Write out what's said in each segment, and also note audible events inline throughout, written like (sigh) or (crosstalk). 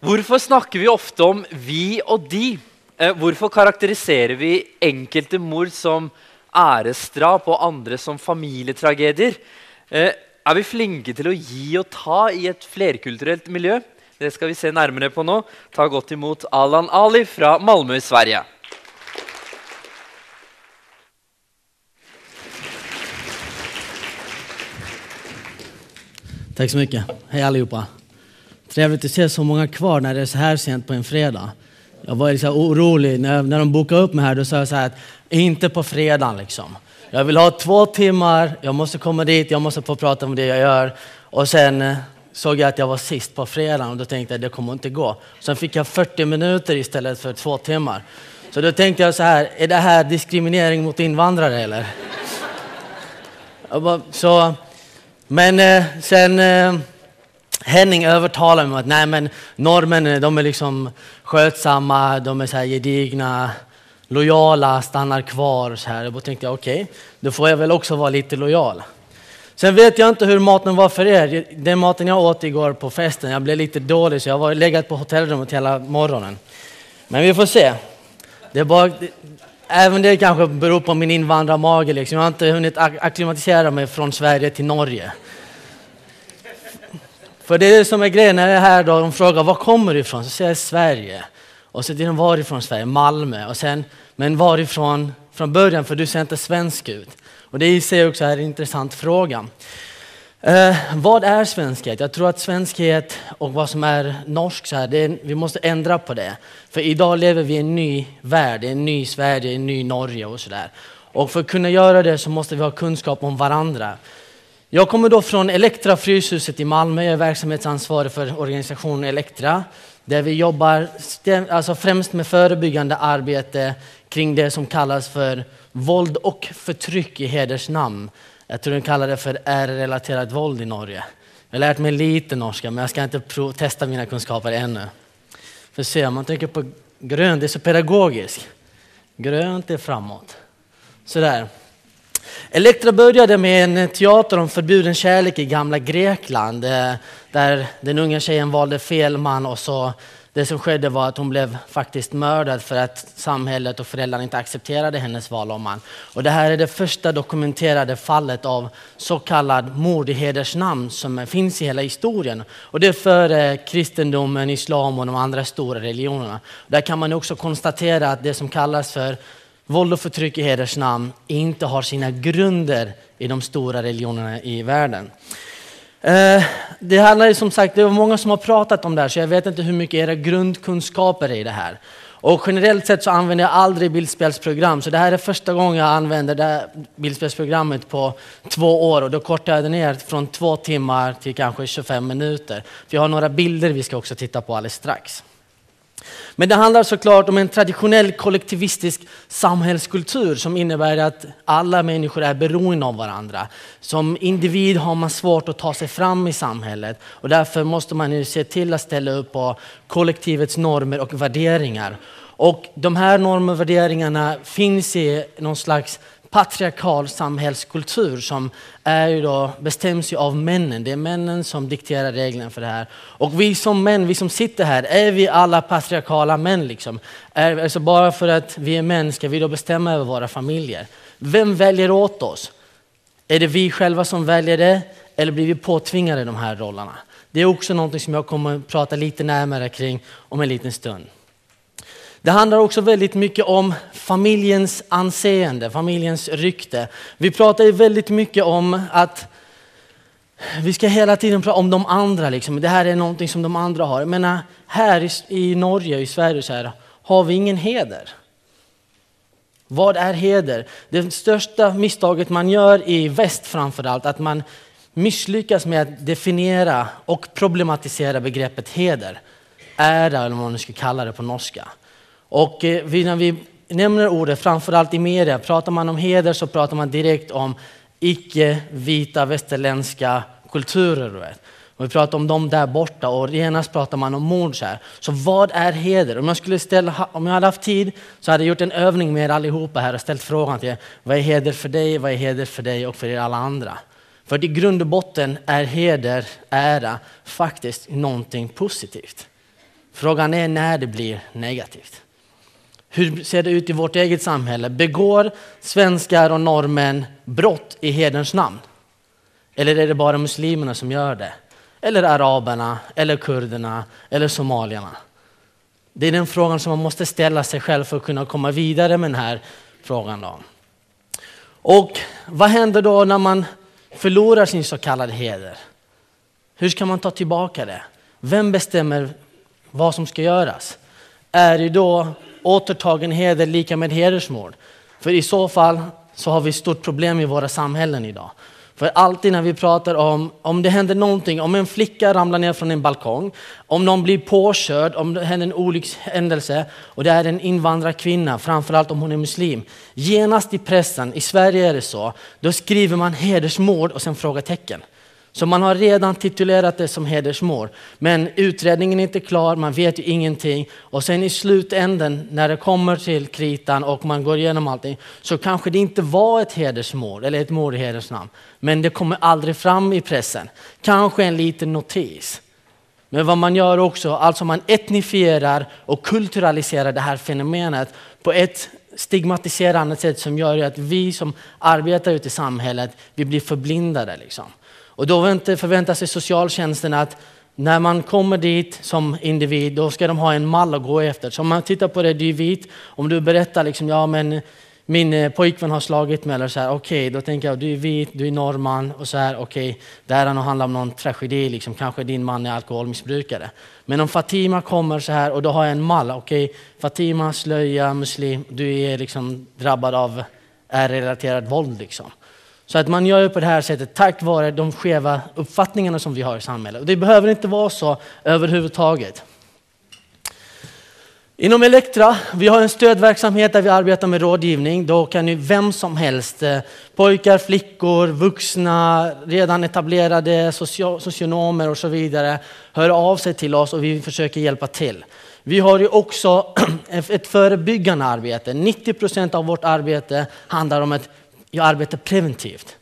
Hvorfor snakker vi ofte om vi og de? Varför hvorfor karakteriserer vi enkelte mord som æresdrap og andre som familietragedier? Är er vi flinke til å gi og ta i et flerkulturelt miljø? Det skal vi se nærmere på nå. Ta godt imot Alan Ali fra Malmö i Sverige. Tack så mycket. Hej allihopa. Trevligt att se så många kvar när det är så här sent på en fredag. Jag var liksom orolig när, när de bokade upp mig här. Då sa jag så här att inte på fredagen liksom. Jag vill ha två timmar, jag måste komma dit, jag måste få prata om det jag gör. Och sen eh, såg jag att jag var sist på fredagen och då tänkte jag det kommer inte gå. Sen fick jag 40 minuter istället för två timmar. Så då tänkte jag så här, är det här diskriminering mot invandrare eller? Så, men eh, sen eh, Henning övertalade mig att nej men norrmännen eh, de är liksom skötsamma, de är så här gedigna, lojala, stannar kvar och så här. Då tänkte jag okej, okay, då får jag väl också vara lite lojal. Sen vet jag inte hur maten var för er. Den maten jag åt igår på festen, jag blev lite dålig så jag har legat på hotellrummet hela morgonen. Men vi får se. Det bara, även det kanske beror på min invandrarmage. Liksom. Jag har inte hunnit akklimatisera mig från Sverige till Norge. För det är det som är grejen när är här då, de frågar var kommer du ifrån? Så säger jag Sverige. Och så säger de varifrån Sverige? Malmö. Och sen, men varifrån från början? För du ser inte svensk ut. Och det i sig också är en intressant fråga. Eh, vad är svenskhet? Jag tror att svenskhet och vad som är norsk, så här, det är, vi måste ändra på det. För idag lever vi i en ny värld, en ny Sverige, en ny Norge och sådär. Och för att kunna göra det så måste vi ha kunskap om varandra. Jag kommer då från Elektra Fryshuset i Malmö. Jag är verksamhetsansvarig för organisationen Elektra där vi jobbar alltså främst med förebyggande arbete kring det som kallas för våld och förtryck i hedersnamn. Jag tror de kallar det för ärrelaterat våld i Norge. Jag har lärt mig lite norska men jag ska inte testa mina kunskaper ännu. För se, om man tänker på grönt, det är så pedagogiskt. Grönt är framåt. Sådär. Elektra började med en teater om förbjuden kärlek i gamla Grekland eh, där den unga tjejen valde fel man och så det som skedde var att hon blev faktiskt mördad för att samhället och föräldrarna inte accepterade hennes val av man. Och det här är det första dokumenterade fallet av så kallad mord i hedersnamn som finns i hela historien. Och det är före kristendomen, islam och de andra stora religionerna. Där kan man också konstatera att det som kallas för våld och förtryck i hedersnamn inte har sina grunder i de stora religionerna i världen. Eh, det handlar som sagt, det är många som har pratat om det här så jag vet inte hur mycket era grundkunskaper är i det här. Och generellt sett så använder jag aldrig bildspelsprogram så det här är första gången jag använder det bildspelsprogrammet på två år och då kortar jag det ner från två timmar till kanske 25 minuter. För jag har några bilder vi ska också titta på alldeles strax. Men det handlar såklart om en traditionell kollektivistisk samhällskultur som innebär att alla människor är beroende av varandra. Som individ har man svårt att ta sig fram i samhället och därför måste man se till att ställa upp på kollektivets normer och värderingar. Och de här normer och värderingarna finns i någon slags patriarkal samhällskultur som är ju då, bestäms ju av männen. Det är männen som dikterar reglerna för det här. Och vi som män, vi som sitter här, är vi alla patriarkala män? Liksom? Är, alltså bara för att vi är män ska vi då bestämma över våra familjer? Vem väljer åt oss? Är det vi själva som väljer det eller blir vi påtvingade de här rollerna? Det är också något som jag kommer att prata lite närmare kring om en liten stund. Det handlar också väldigt mycket om familjens anseende, familjens rykte. Vi pratar ju väldigt mycket om att vi ska hela tiden prata om de andra. Liksom. Det här är någonting som de andra har. Men här i, Norge, i Sverige, så här, har vi ingen heder. Vad är heder? Det största misstaget man gör i väst framförallt, att man misslyckas med att definiera och problematisera begreppet heder. Ära, eller vad man ska kalla det på norska. Och eh, när vi nämner ordet, framförallt i media, pratar man om heder så pratar man direkt om icke-vita västerländska kulturer. Och vi pratar om dem där borta och genast pratar man om mord. Så, här. så vad är heder? Om jag, skulle ställa, om jag hade haft tid så hade jag gjort en övning med er allihopa här och ställt frågan till er. Vad är heder för dig? Vad är heder för dig och för er alla andra? För i grund och botten är heder, ära, faktiskt någonting positivt. Frågan är när det blir negativt. Hur ser det ut i vårt eget samhälle? Begår svenskar och norrmän brott i hederns namn? Eller är det bara muslimerna som gör det? Eller araberna, eller kurderna, eller somalierna? Det är den frågan som man måste ställa sig själv för att kunna komma vidare med den här frågan. Då. Och vad händer då när man förlorar sin så kallade heder? Hur ska man ta tillbaka det? Vem bestämmer vad som ska göras? Är det då återtagen heder lika med hedersmord? För i så fall så har vi ett stort problem i våra samhällen idag. För alltid när vi pratar om, om det händer någonting, om en flicka ramlar ner från en balkong, om någon blir påkörd, om det händer en olyckshändelse och det är en invandrarkvinna, framförallt om hon är muslim. Genast i pressen, i Sverige är det så, då skriver man hedersmord och sen frågetecken. Så man har redan titulerat det som hedersmord. Men utredningen är inte klar, man vet ju ingenting. Och sen i slutänden, när det kommer till kritan och man går igenom allting, så kanske det inte var ett hedersmord eller ett mord i hedersnamn. Men det kommer aldrig fram i pressen. Kanske en liten notis. Men vad man gör också, alltså man etnifierar och kulturaliserar det här fenomenet på ett stigmatiserande sätt som gör att vi som arbetar ute i samhället, vi blir förblindade. Liksom. Och då förväntar sig socialtjänsten att när man kommer dit som individ, då ska de ha en mall att gå efter. Så om man tittar på det, du är vit, om du berättar liksom, ja men min eh, pojkvän har slagit mig, eller så här, okej, okay, då tänker jag, du är vit, du är norrman, och så här, okej, okay, det här handlar om någon tragedi, liksom, kanske din man är alkoholmissbrukare. Men om Fatima kommer så här, och då har jag en mall, okej, okay, Fatima, slöja, muslim, du är liksom drabbad av R-relaterat våld liksom. Så att man gör på det här sättet tack vare de skeva uppfattningarna som vi har i samhället. Och det behöver inte vara så överhuvudtaget. Inom Elektra, vi har en stödverksamhet där vi arbetar med rådgivning. Då kan ju vem som helst, eh, pojkar, flickor, vuxna, redan etablerade socionomer och så vidare, höra av sig till oss och vi försöker hjälpa till. Vi har ju också (clears throat) ett förebyggande arbete. 90 procent av vårt arbete handlar om ett jag arbetar preventivt.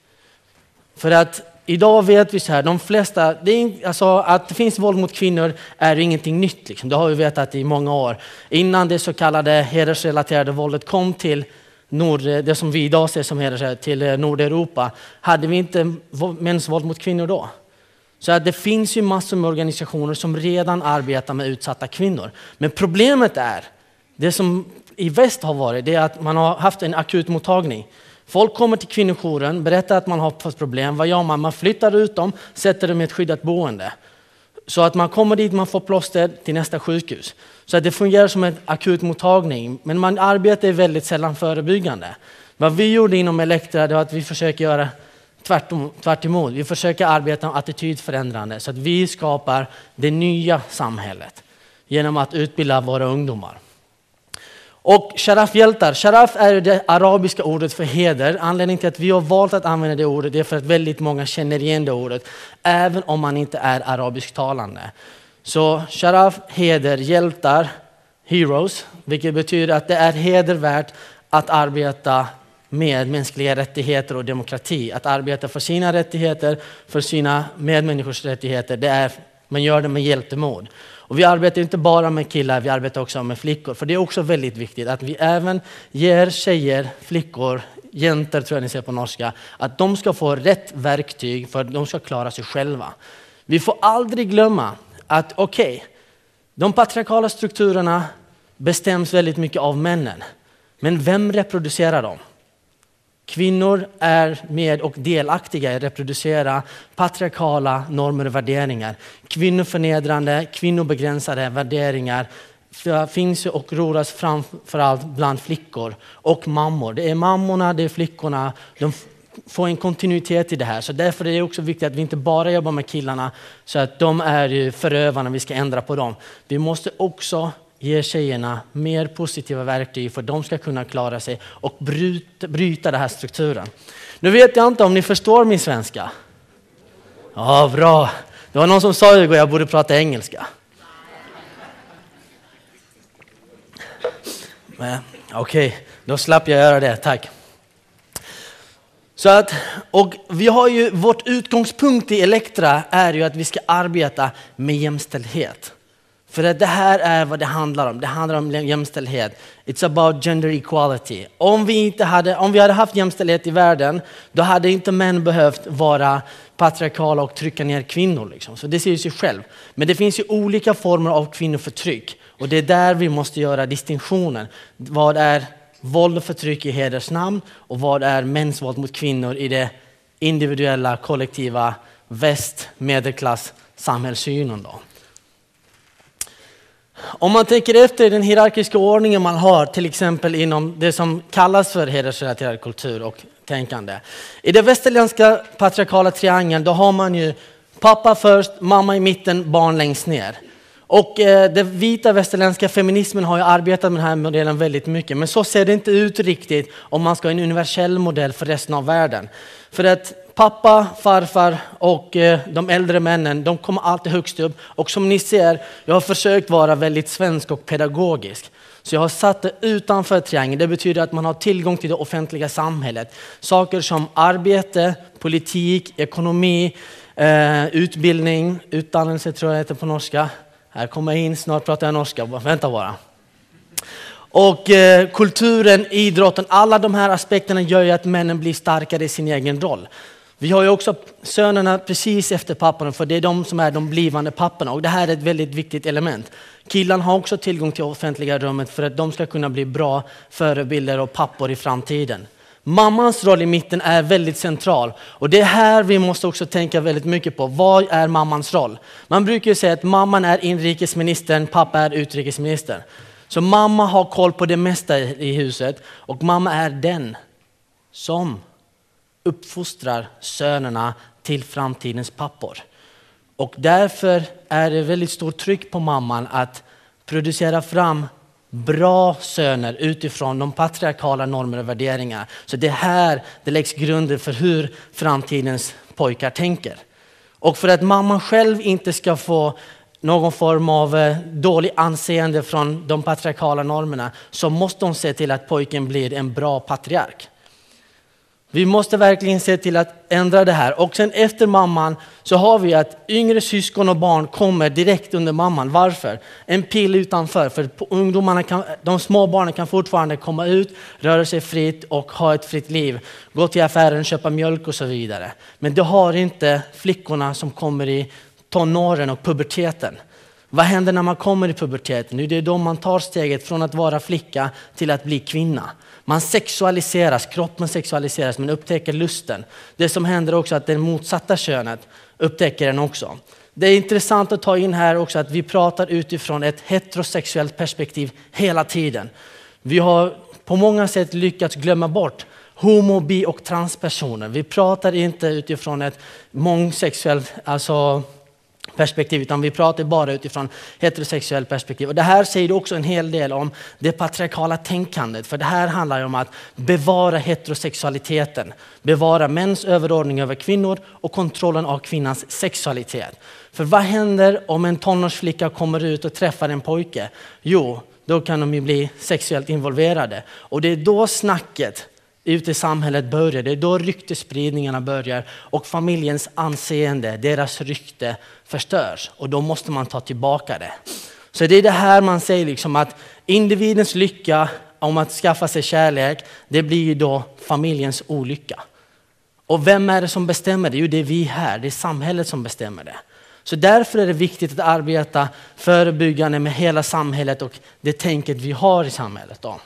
För att idag vet vi så här, de flesta, det är, alltså, att det finns våld mot kvinnor är ingenting nytt. Liksom. Det har vi vetat i många år. Innan det så kallade hedersrelaterade våldet kom till Nord, det som vi idag ser som hedersrelaterat till eh, Nordeuropa, hade vi inte mäns våld mot kvinnor då. Så att det finns ju massor med organisationer som redan arbetar med utsatta kvinnor. Men problemet är, det som i väst har varit, det är att man har haft en akutmottagning Folk kommer till kvinnojouren, berättar att man har fått problem. Vad gör man? Man flyttar ut dem, sätter dem i ett skyddat boende. Så att man kommer dit, man får plåster till nästa sjukhus. Så att det fungerar som en akutmottagning. Men man arbetar väldigt sällan förebyggande. Vad vi gjorde inom Elektra var att vi försöker göra tvärtom, tvärt emot. Vi försöker arbeta attitydförändrande så att vi skapar det nya samhället genom att utbilda våra ungdomar. Och sharaf hjältar, sharaf är det arabiska ordet för heder. Anledningen till att vi har valt att använda det ordet är för att väldigt många känner igen det ordet, även om man inte är arabisktalande. Så sharaf, heder, hjältar, heroes, vilket betyder att det är hedervärt att arbeta med mänskliga rättigheter och demokrati. Att arbeta för sina rättigheter, för sina medmänniskors rättigheter, det är, man gör det med hjältemod. Och vi arbetar inte bara med killar, vi arbetar också med flickor. För det är också väldigt viktigt att vi även ger tjejer, flickor, jenter tror jag ni säger på norska, att de ska få rätt verktyg för att de ska klara sig själva. Vi får aldrig glömma att okej, okay, de patriarkala strukturerna bestäms väldigt mycket av männen. Men vem reproducerar dem? Kvinnor är med och delaktiga i att reproducera patriarkala normer och värderingar. Kvinnoförnedrande, kvinnobegränsade värderingar finns och roras framförallt bland flickor och mammor. Det är mammorna, det är flickorna. De får en kontinuitet i det här. Så därför är det också viktigt att vi inte bara jobbar med killarna så att de är förövarna, vi ska ändra på dem. Vi måste också ger tjejerna mer positiva verktyg för att de ska kunna klara sig och bryta, bryta den här strukturen. Nu vet jag inte om ni förstår min svenska? Ja, bra. Det var någon som sa igår att jag borde prata engelska. Okej, okay, då slapp jag göra det, tack. Så att, och vi har ju, vårt utgångspunkt i Elektra är ju att vi ska arbeta med jämställdhet. För att det här är vad det handlar om. Det handlar om jämställdhet. It's about gender equality. Om vi, inte hade, om vi hade haft jämställdhet i världen, då hade inte män behövt vara patriarkala och trycka ner kvinnor. Liksom. Så det säger sig själv. Men det finns ju olika former av kvinnoförtryck. Och det är där vi måste göra distinktionen. Vad är våld och förtryck i heders namn och vad är mäns våld mot kvinnor i det individuella, kollektiva väst, medelklass, samhällssynen. Då. Om man tänker efter den hierarkiska ordningen man har, till exempel inom det som kallas för hedersrelaterad kultur och tänkande. I den västerländska patriarkala triangeln, då har man ju pappa först, mamma i mitten, barn längst ner. Och eh, den vita västerländska feminismen har ju arbetat med den här modellen väldigt mycket. Men så ser det inte ut riktigt om man ska ha en universell modell för resten av världen. För att pappa, farfar och eh, de äldre männen, de kommer alltid högst upp. Och som ni ser, jag har försökt vara väldigt svensk och pedagogisk. Så jag har satt det utanför triangeln. Det betyder att man har tillgång till det offentliga samhället. Saker som arbete, politik, ekonomi, eh, utbildning, utdannelse tror jag heter på norska. Här kommer jag in, snart pratar jag norska, vänta bara. Och eh, kulturen, idrotten, alla de här aspekterna gör ju att männen blir starkare i sin egen roll. Vi har ju också sönerna precis efter papporna, för det är de som är de blivande papporna. Och det här är ett väldigt viktigt element. Killarna har också tillgång till offentliga rummet för att de ska kunna bli bra förebilder och pappor i framtiden. Mammans roll i mitten är väldigt central och det är här vi måste också tänka väldigt mycket på. Vad är mammans roll? Man brukar ju säga att mamman är inrikesministern, pappa är utrikesministern. Så mamma har koll på det mesta i huset och mamma är den som uppfostrar sönerna till framtidens pappor. Och därför är det väldigt stort tryck på mamman att producera fram bra söner utifrån de patriarkala normer och värderingar. Så det är här det läggs grunden för hur framtidens pojkar tänker. Och för att mamman själv inte ska få någon form av eh, dålig anseende från de patriarkala normerna så måste hon se till att pojken blir en bra patriark. Vi måste verkligen se till att ändra det här. Och sen efter mamman så har vi att yngre syskon och barn kommer direkt under mamman. Varför? En pil utanför. För ungdomarna kan, de små barnen kan fortfarande komma ut, röra sig fritt och ha ett fritt liv. Gå till affären, köpa mjölk och så vidare. Men det har inte flickorna som kommer i tonåren och puberteten. Vad händer när man kommer i puberteten? Det är då man tar steget från att vara flicka till att bli kvinna. Man sexualiseras, kroppen sexualiseras, men upptäcker lusten. Det som händer också är att det motsatta könet upptäcker den också. Det är intressant att ta in här också att vi pratar utifrån ett heterosexuellt perspektiv hela tiden. Vi har på många sätt lyckats glömma bort homo, bi och transpersoner. Vi pratar inte utifrån ett mångsexuellt, alltså perspektiv, utan vi pratar bara utifrån heterosexuellt perspektiv. Och det här säger också en hel del om det patriarkala tänkandet, för det här handlar om att bevara heterosexualiteten, bevara mäns överordning över kvinnor och kontrollen av kvinnans sexualitet. För vad händer om en tonårsflicka kommer ut och träffar en pojke? Jo, då kan de ju bli sexuellt involverade. Och det är då snacket ute i samhället börjar. Det är då ryktespridningarna börjar och familjens anseende, deras rykte förstörs och då måste man ta tillbaka det. Så det är det här man säger liksom att individens lycka om att skaffa sig kärlek, det blir ju då familjens olycka. Och vem är det som bestämmer det? Jo, det är vi här, det är samhället som bestämmer det. Så därför är det viktigt att arbeta förebyggande med hela samhället och det tänket vi har i samhället. Då.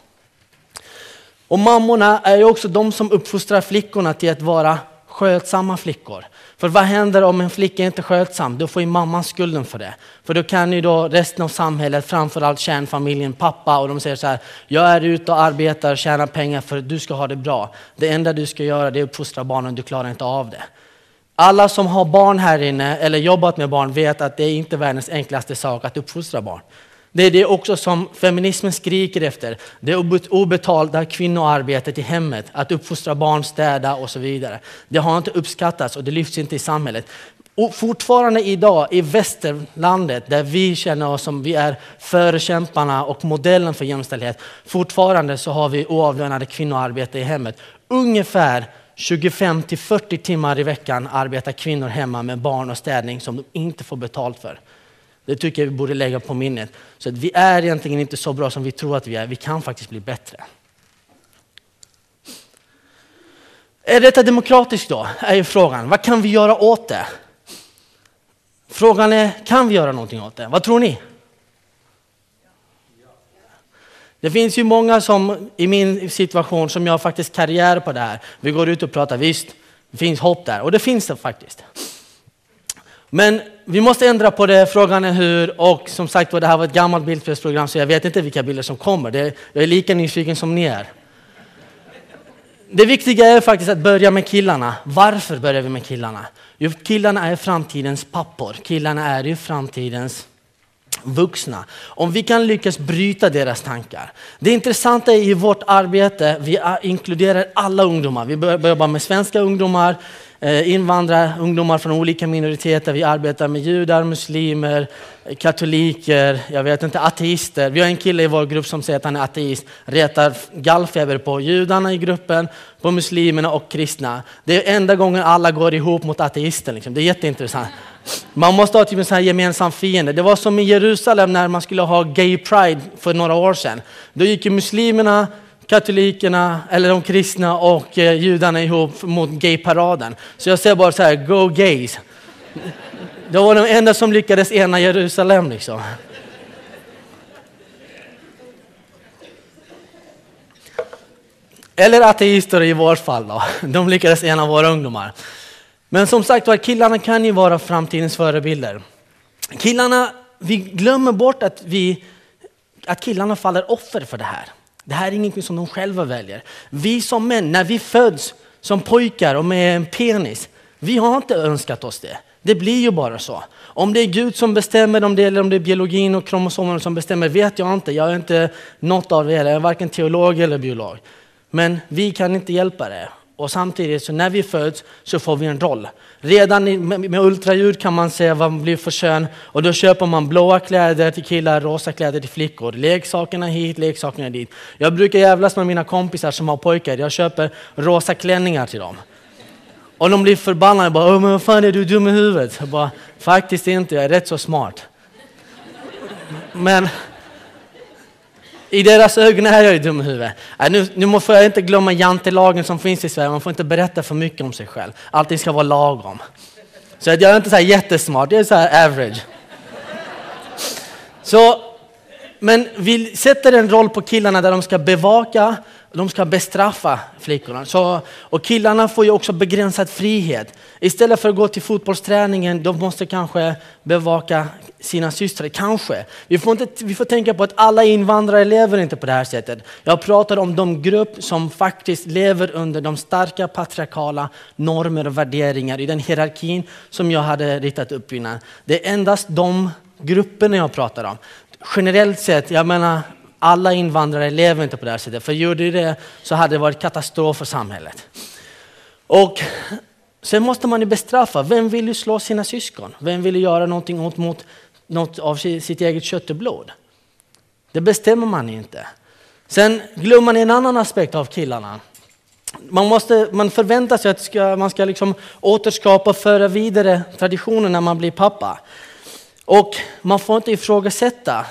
Och mammorna är ju också de som uppfostrar flickorna till att vara skötsamma flickor. För vad händer om en flicka inte är skötsam? Då får ju mamman skulden för det. För då kan ju då resten av samhället, framförallt kärnfamiljen, pappa och de säger så här, jag är ute och arbetar och tjänar pengar för att du ska ha det bra. Det enda du ska göra det är att uppfostra barnen, du klarar inte av det. Alla som har barn här inne eller jobbat med barn vet att det är inte världens enklaste sak att uppfostra barn. Det är det också som feminismen skriker efter. Det obetalda kvinnoarbetet i hemmet, att uppfostra barn, städa och så vidare. Det har inte uppskattats och det lyfts inte i samhället. Och fortfarande idag i västerlandet, där vi känner oss som vi är förkämparna och modellen för jämställdhet, fortfarande så har vi oavlönade kvinnoarbete i hemmet. Ungefär 25 till 40 timmar i veckan arbetar kvinnor hemma med barn och städning som de inte får betalt för. Det tycker jag vi borde lägga på minnet. Så att vi är egentligen inte så bra som vi tror att vi är. Vi kan faktiskt bli bättre. Är detta demokratiskt då? Är ju frågan. Vad kan vi göra åt det? Frågan är, kan vi göra någonting åt det? Vad tror ni? Det finns ju många som i min situation som gör faktiskt karriär på det här. Vi går ut och pratar, visst, det finns hopp där och det finns det faktiskt. Men vi måste ändra på det, frågan är hur och som sagt det här var ett gammalt bildspelsprogram så jag vet inte vilka bilder som kommer. Det, jag är lika nyfiken som ni är. Det viktiga är faktiskt att börja med killarna. Varför börjar vi med killarna? Jo, killarna är framtidens pappor. Killarna är ju framtidens vuxna. Om vi kan lyckas bryta deras tankar. Det intressanta är i vårt arbete, vi inkluderar alla ungdomar. Vi börjar jobba med svenska ungdomar, Eh, invandrare, ungdomar från olika minoriteter. Vi arbetar med judar, muslimer, katoliker, jag vet inte, ateister. Vi har en kille i vår grupp som säger att han är ateist, retar gallfeber på judarna i gruppen, på muslimerna och kristna. Det är enda gången alla går ihop mot ateisten. Liksom. Det är jätteintressant. Man måste ha typ en sån här gemensam fiende. Det var som i Jerusalem när man skulle ha gay pride för några år sedan. Då gick ju muslimerna katolikerna, eller de kristna och eh, judarna ihop mot gayparaden. Så jag säger bara så här, go gays. Det var de enda som lyckades ena Jerusalem liksom. Eller ateister i vårt fall då. De lyckades ena våra ungdomar. Men som sagt var, killarna kan ju vara framtidens förebilder. Killarna, vi glömmer bort att, vi, att killarna faller offer för det här. Det här är ingenting som de själva väljer. Vi som män, när vi föds som pojkar och med en penis, vi har inte önskat oss det. Det blir ju bara så. Om det är Gud som bestämmer, om det, eller om det är biologin och kromosomerna som bestämmer vet jag inte. Jag är inte något av det, jag är varken teolog eller biolog. Men vi kan inte hjälpa det. Och samtidigt, så när vi föds så får vi en roll. Redan med ultraljud kan man se vad man blir för kön och då köper man blåa kläder till killar, rosa kläder till flickor. Leksakerna hit, leksakerna dit. Jag brukar jävlas med mina kompisar som har pojkar. Jag köper rosa klänningar till dem. Och de blir förbannade. Bara, men vad fan är du dum i huvudet? Jag bara, faktiskt inte, jag är rätt så smart. Men i deras ögon är jag ju dum i huvudet. Äh, nu, nu får jag inte glömma jantelagen som finns i Sverige. Man får inte berätta för mycket om sig själv. Allting ska vara lagom. Så jag är inte så här jättesmart, jag är så här average. Så, men vi sätter en roll på killarna där de ska bevaka de ska bestraffa flickorna. Så, och killarna får ju också begränsad frihet. Istället för att gå till fotbollsträningen, de måste kanske bevaka sina systrar. Kanske. Vi får, inte, vi får tänka på att alla invandrare lever inte på det här sättet. Jag pratar om de grupp som faktiskt lever under de starka patriarkala normer och värderingar i den hierarkin som jag hade ritat upp innan. Det är endast de grupperna jag pratar om. Generellt sett, jag menar alla invandrare lever inte på det här sättet. För gjorde det så hade det varit katastrof för samhället. Och sen måste man ju bestraffa. Vem vill ju slå sina syskon? Vem vill göra någonting åt mot något av sitt eget kött och blod? Det bestämmer man inte. Sen glömmer man en annan aspekt av killarna. Man, måste, man förväntar sig att ska, man ska liksom återskapa och föra vidare traditionen när man blir pappa. Och man får inte ifrågasätta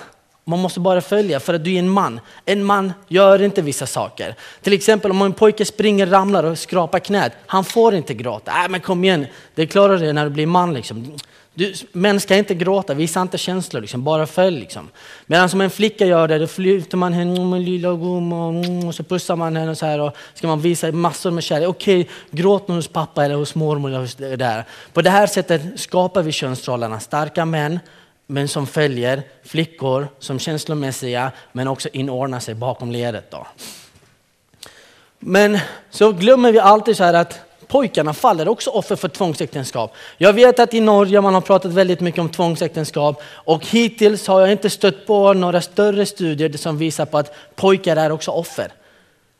man måste bara följa för att du är en man. En man gör inte vissa saker. Till exempel om en pojke springer, ramlar och skrapar knät. Han får inte gråta. Äh, men kom igen, det klarar du när du blir man. Liksom. Du, män ska inte gråta, visa inte känslor, liksom. bara följ. Liksom. Medan som en flicka gör det, då flyter man henne, lilla gumma, och så pussar man henne och så här och ska man visa massor med kärlek. Okej, gråt nu hos pappa eller hos mormor. Eller hos det där. På det här sättet skapar vi könsrollerna. Starka män men som följer flickor som känslomässiga men också inordnar sig bakom ledet. Då. Men så glömmer vi alltid så här att pojkarna faller också offer för tvångsäktenskap. Jag vet att i Norge man har pratat väldigt mycket om tvångsäktenskap och hittills har jag inte stött på några större studier som visar på att pojkar är också offer.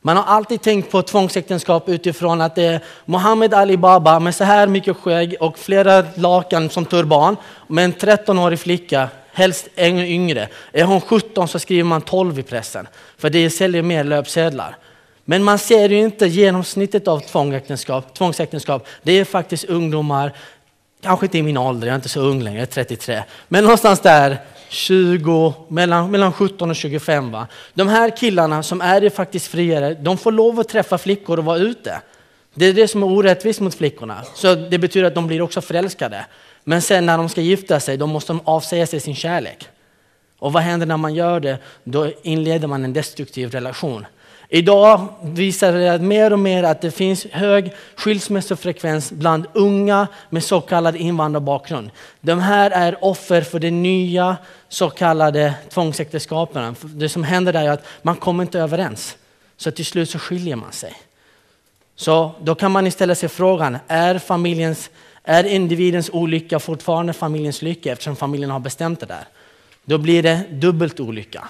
Man har alltid tänkt på tvångsäktenskap utifrån att det är Mohammed Ali Baba med så här mycket skägg och flera lakan som turban med en 13-årig flicka, helst ännu yngre. Är hon 17 så skriver man 12 i pressen, för det säljer mer löpsedlar. Men man ser ju inte genomsnittet av tvångsäktenskap. tvångsäktenskap. Det är faktiskt ungdomar kanske inte i min ålder, jag är inte så ung längre, jag är 33, men någonstans där 20, mellan, mellan 17 och 25. Va? De här killarna som är faktiskt friare, de får lov att träffa flickor och vara ute. Det är det som är orättvist mot flickorna. Så det betyder att de blir också förälskade. Men sen när de ska gifta sig, då måste de avsäga sig sin kärlek. Och vad händer när man gör det? Då inleder man en destruktiv relation. Idag visar det mer och mer att det finns hög skilsmässofrekvens bland unga med så kallad invandrarbakgrund. De här är offer för de nya så kallade tvångsäktenskapen. Det som händer är att man kommer inte överens. Så till slut så skiljer man sig. Så då kan man istället se frågan, är, familjens, är individens olycka fortfarande familjens lycka eftersom familjen har bestämt det där? Då blir det dubbelt olycka.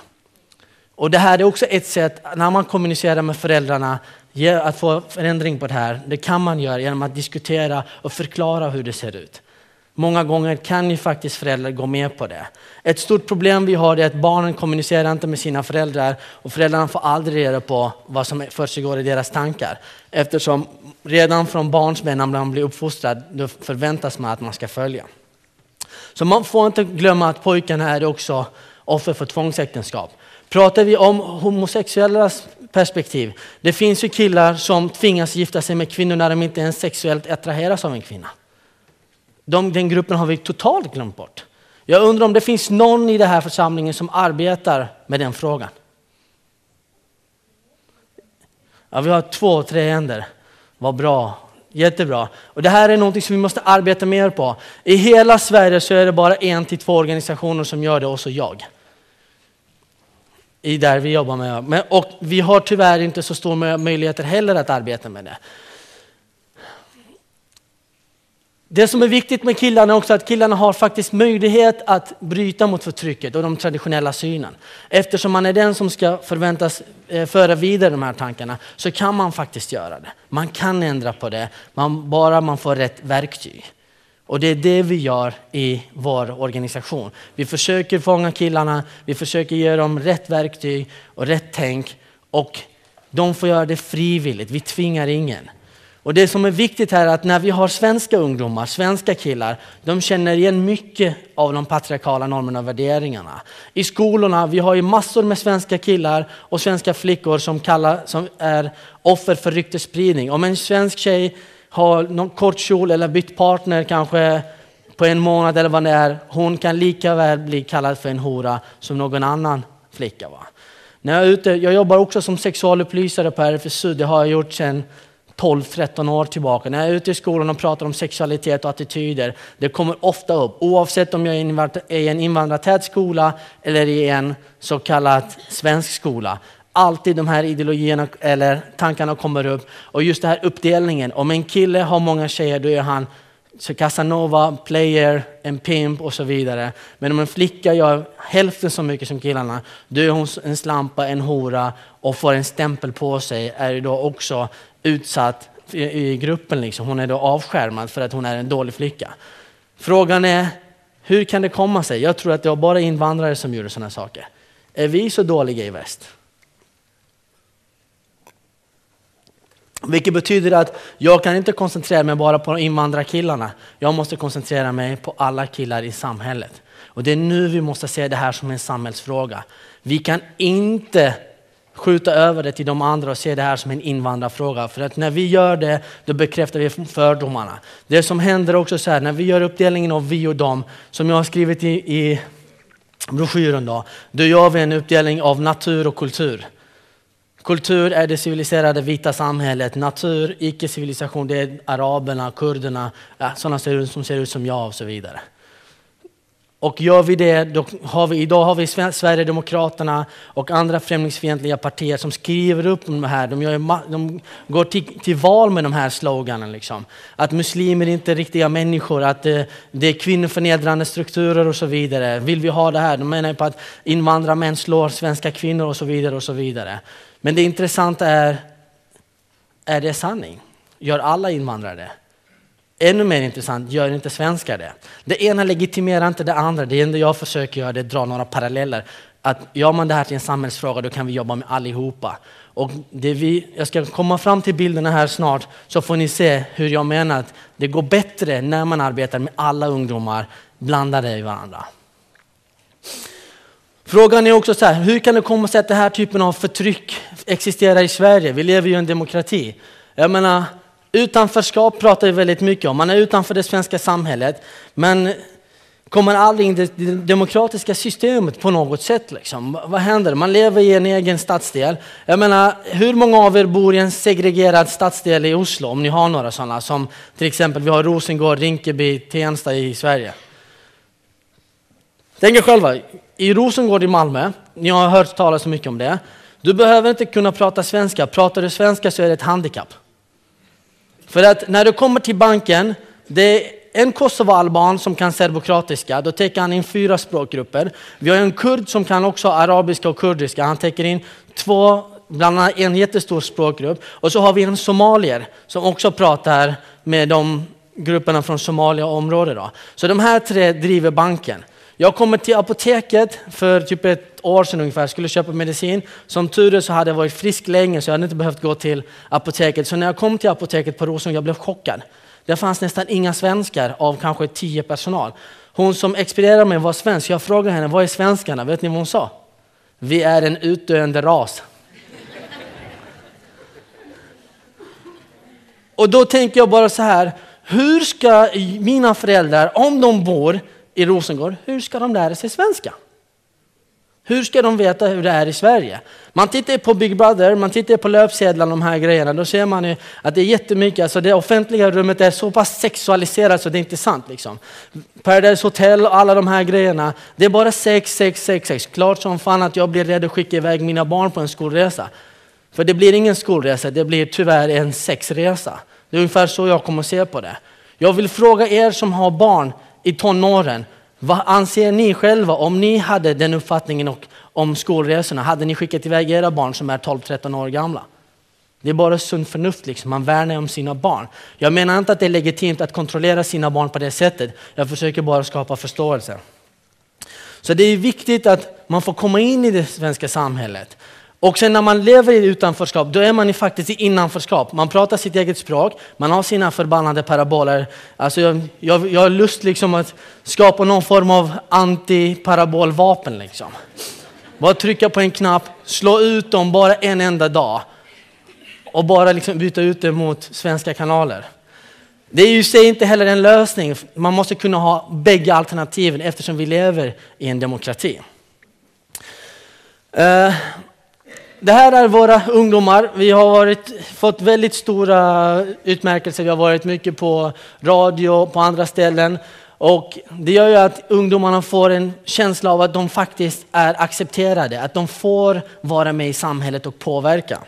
Och det här är också ett sätt, när man kommunicerar med föräldrarna, att få förändring på det här. Det kan man göra genom att diskutera och förklara hur det ser ut. Många gånger kan ju faktiskt föräldrar gå med på det. Ett stort problem vi har är att barnen kommunicerar inte med sina föräldrar och föräldrarna får aldrig reda på vad som försiggår i deras tankar. Eftersom redan från barnsben när man blir uppfostrad, då förväntas man att man ska följa. Så man får inte glömma att pojkarna är också offer för tvångsäktenskap. Pratar vi om homosexuellas perspektiv, det finns ju killar som tvingas gifta sig med kvinnor när de inte ens sexuellt attraheras av en kvinna. De, den gruppen har vi totalt glömt bort. Jag undrar om det finns någon i den här församlingen som arbetar med den frågan. Ja, vi har två, tre händer. Vad bra. Jättebra. Och det här är något som vi måste arbeta mer på. I hela Sverige så är det bara en till två organisationer som gör det och så jag. I där vi jobbar med. Och vi har tyvärr inte så stora möjligheter heller att arbeta med det. Det som är viktigt med killarna är också att killarna har faktiskt möjlighet att bryta mot förtrycket och de traditionella synen. Eftersom man är den som ska förväntas eh, föra vidare de här tankarna så kan man faktiskt göra det. Man kan ändra på det, man, bara man får rätt verktyg. Och det är det vi gör i vår organisation. Vi försöker fånga killarna, vi försöker ge dem rätt verktyg och rätt tänk och de får göra det frivilligt, vi tvingar ingen. Och det som är viktigt här är att när vi har svenska ungdomar, svenska killar, de känner igen mycket av de patriarkala normerna och värderingarna. I skolorna, vi har ju massor med svenska killar och svenska flickor som, kallar, som är offer för ryktesspridning. Om en svensk tjej har någon kort kjol eller bytt partner kanske på en månad eller vad det är, hon kan lika väl bli kallad för en hora som någon annan flicka. Va? När jag, är ute, jag jobbar också som sexualupplysare på RFSU, det har jag gjort sedan 12-13 år tillbaka. När jag är ute i skolan och pratar om sexualitet och attityder, det kommer ofta upp. Oavsett om jag är i en invandrartät skola eller i en så kallad svensk skola. Alltid de här ideologierna eller tankarna kommer upp. Och just den här uppdelningen. Om en kille har många tjejer, då är han så Casanova, player, en pimp och så vidare. Men om en flicka gör hälften så mycket som killarna, då är hon en slampa, en hora och får en stämpel på sig, är då också utsatt i gruppen. Liksom. Hon är då avskärmad för att hon är en dålig flicka. Frågan är, hur kan det komma sig? Jag tror att det var bara invandrare som gjorde sådana saker. Är vi så dåliga i väst? Vilket betyder att jag kan inte koncentrera mig bara på invandrarkillarna. Jag måste koncentrera mig på alla killar i samhället. Och det är nu vi måste se det här som en samhällsfråga. Vi kan inte skjuta över det till de andra och se det här som en invandrarfråga. För att när vi gör det, då bekräftar vi fördomarna. Det som händer också så här, när vi gör uppdelningen av vi och dem, som jag har skrivit i, i broschyren då, då gör vi en uppdelning av natur och kultur. Kultur är det civiliserade vita samhället, natur, icke-civilisation, det är araberna, kurderna, ja, sådana som ser ut som jag och så vidare. Och gör vi det, då har vi, idag har vi Sverigedemokraterna och andra främlingsfientliga partier som skriver upp de här, de, gör, de går till, till, val med de här sloganen. Liksom. Att muslimer inte är riktiga människor, att det, det är kvinnoförnedrande strukturer och så vidare. Vill vi ha det här? De menar på att invandrarmän slår svenska kvinnor och så vidare. och så vidare. Men det intressanta är, är det sanning? Gör alla invandrare det? Ännu mer intressant, gör inte svenskar det? Det ena legitimerar inte det andra. Det enda jag försöker göra är att dra några paralleller. att gör man det här till en samhällsfråga då kan vi jobba med allihopa. Och det vi, jag ska komma fram till bilderna här snart så får ni se hur jag menar att det går bättre när man arbetar med alla ungdomar blandade i varandra. Frågan är också så här, hur kan det komma sig att den här typen av förtryck existerar i Sverige? Vi lever ju i en demokrati. Jag menar, utanförskap pratar vi väldigt mycket om. Man är utanför det svenska samhället. Men kommer aldrig in i det demokratiska systemet på något sätt. Liksom. Vad händer? Man lever i en egen stadsdel. Jag menar, hur många av er bor i en segregerad stadsdel i Oslo? Om ni har några sådana. Som till exempel vi har Rosengård, Rinkeby, Tensta i Sverige. Tänk er själva, i Rosengård i Malmö, ni har hört talas så mycket om det. Du behöver inte kunna prata svenska. Pratar du svenska så är det ett handikapp. För att när du kommer till banken, det är en kosovoalban som kan serbokroatiska, då täcker han in fyra språkgrupper. Vi har en kurd som kan också arabiska och kurdiska, han täcker in två, bland annat en jättestor språkgrupp. Och så har vi en somalier som också pratar med de grupperna från Somalia-området. Så de här tre driver banken. Jag kommer till apoteket för typ ett år sedan ungefär, skulle köpa medicin. Som tur är så hade jag varit frisk länge så jag hade inte behövt gå till apoteket. Så när jag kom till apoteket på Rosengård, jag blev chockad. Det fanns nästan inga svenskar av kanske tio personal. Hon som expedierade mig var svensk. Jag frågade henne, vad är svenskarna? Vet ni vad hon sa? Vi är en utdöende ras. Och då tänker jag bara så här, hur ska mina föräldrar, om de bor i Rosengård, hur ska de lära sig svenska? Hur ska de veta hur det är i Sverige? Man tittar på Big Brother, man tittar på löpsedlarna, de här grejerna, då ser man ju att det är jättemycket, alltså det offentliga rummet är så pass sexualiserat så det är inte sant liksom. Paradise Hotel och alla de här grejerna, det är bara sex, sex, sex, sex. Klart som fan att jag blir rädd att skicka iväg mina barn på en skolresa. För det blir ingen skolresa, det blir tyvärr en sexresa. Det är ungefär så jag kommer att se på det. Jag vill fråga er som har barn i tonåren, vad anser ni själva om ni hade den uppfattningen och, om skolresorna? Hade ni skickat iväg era barn som är 12-13 år gamla? Det är bara sunt förnuft, liksom. man värnar om sina barn. Jag menar inte att det är legitimt att kontrollera sina barn på det sättet. Jag försöker bara skapa förståelse. Så det är viktigt att man får komma in i det svenska samhället. Och sen när man lever i utanförskap, då är man faktiskt i innanförskap. Man pratar sitt eget språk, man har sina förbannade paraboler. Alltså jag, jag, jag har lust liksom att skapa någon form av antiparabolvapen. Liksom. Bara trycka på en knapp, slå ut dem bara en enda dag. Och bara liksom byta ut det mot svenska kanaler. Det är ju sig inte heller en lösning. Man måste kunna ha bägge alternativen eftersom vi lever i en demokrati. Uh, det här är våra ungdomar. Vi har varit, fått väldigt stora utmärkelser. Vi har varit mycket på radio, på andra ställen. Och det gör ju att ungdomarna får en känsla av att de faktiskt är accepterade, att de får vara med i samhället och påverka.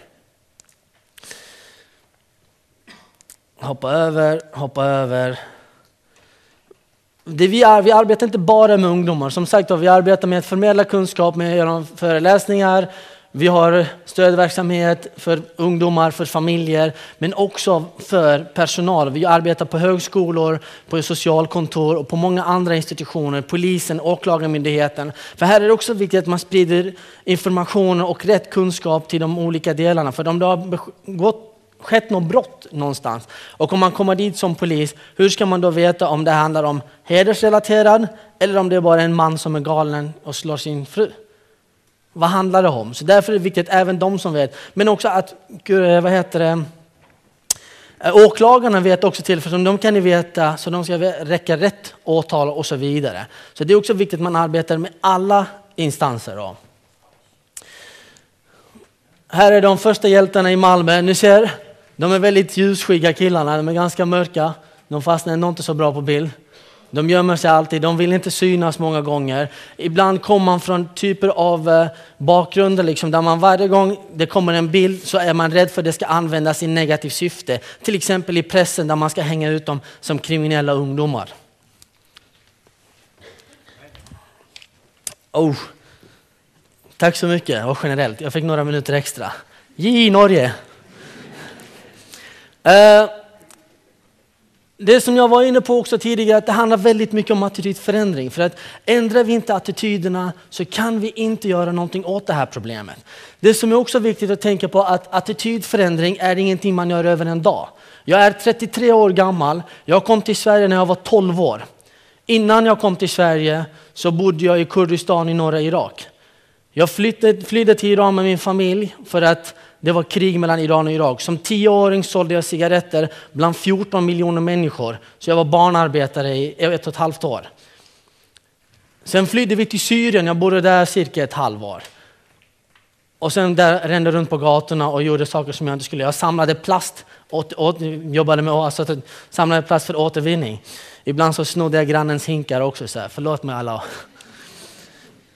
Hoppa över, hoppa över. Det vi, är, vi arbetar inte bara med ungdomar. Som sagt vi arbetar med att förmedla kunskap, med att göra föreläsningar, vi har stödverksamhet för ungdomar, för familjer, men också för personal. Vi arbetar på högskolor, på socialkontor och på många andra institutioner, polisen, åklagarmyndigheten. För här är det också viktigt att man sprider information och rätt kunskap till de olika delarna. För om det har gått, skett något brott någonstans och om man kommer dit som polis, hur ska man då veta om det handlar om hedersrelaterad eller om det är bara en man som är galen och slår sin fru? Vad handlar det om? Så därför är det viktigt att även de som vet, men också att, eh, vad heter det, eh, Åklagarna vet också till, för de kan ju veta, så de ska räcka rätt åtal och så vidare. Så det är också viktigt att man arbetar med alla instanser. Då. Här är de första hjältarna i Malmö. Ni ser, de är väldigt ljusskygga killarna, de är ganska mörka. De fastnar nog inte så bra på bild. De gömmer sig alltid, de vill inte synas många gånger. Ibland kommer man från typer av eh, bakgrunder liksom, där man varje gång det kommer en bild så är man rädd för att det ska användas i negativt syfte. Till exempel i pressen där man ska hänga ut dem som kriminella ungdomar. Oh. Tack så mycket, och generellt. Jag fick några minuter extra. J Norge! Uh, det som jag var inne på också tidigare, att det handlar väldigt mycket om attitydförändring. För att ändrar vi inte attityderna så kan vi inte göra någonting åt det här problemet. Det som är också viktigt att tänka på är att attitydförändring är ingenting man gör över en dag. Jag är 33 år gammal, jag kom till Sverige när jag var 12 år. Innan jag kom till Sverige så bodde jag i Kurdistan i norra Irak. Jag flyttade, flydde till Iran med min familj för att det var krig mellan Iran och Irak. Som tioåring sålde jag cigaretter bland 14 miljoner människor. Så jag var barnarbetare i ett och ett halvt år. Sen flydde vi till Syrien, jag bodde där cirka ett halvår. Och sen där rände runt på gatorna och gjorde saker som jag inte skulle. Jag samlade plast, åt, åt, jobbade med alltså, samlade plast för återvinning. Ibland så snodde jag grannens hinkar också, så här. förlåt mig alla.